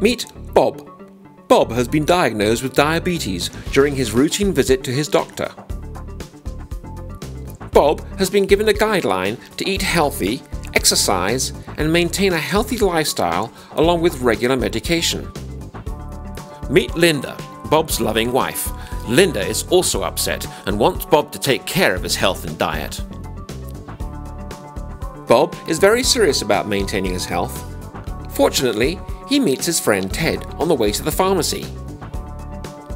Meet Bob. Bob has been diagnosed with diabetes during his routine visit to his doctor. Bob has been given a guideline to eat healthy, exercise, and maintain a healthy lifestyle along with regular medication. Meet Linda, Bob's loving wife. Linda is also upset and wants Bob to take care of his health and diet. Bob is very serious about maintaining his health. Fortunately, he meets his friend Ted on the way to the pharmacy.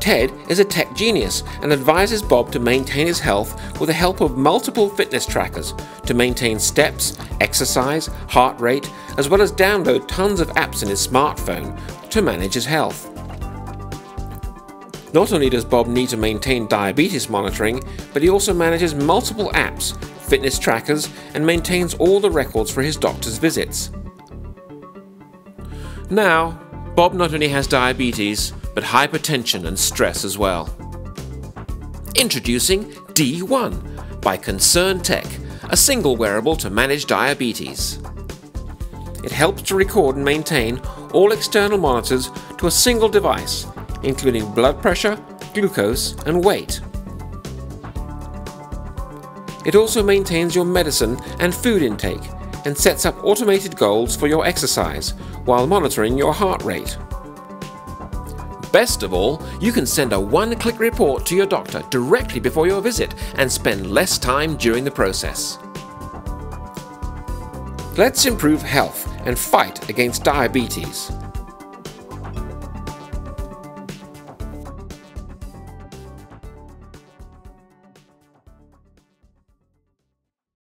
Ted is a tech genius and advises Bob to maintain his health with the help of multiple fitness trackers to maintain steps, exercise, heart rate, as well as download tons of apps in his smartphone to manage his health. Not only does Bob need to maintain diabetes monitoring, but he also manages multiple apps, fitness trackers, and maintains all the records for his doctor's visits. Now, Bob not only has diabetes, but hypertension and stress as well. Introducing D1 by Concern Tech, a single wearable to manage diabetes. It helps to record and maintain all external monitors to a single device, including blood pressure, glucose, and weight. It also maintains your medicine and food intake and sets up automated goals for your exercise while monitoring your heart rate. Best of all, you can send a one-click report to your doctor directly before your visit and spend less time during the process. Let's improve health and fight against diabetes.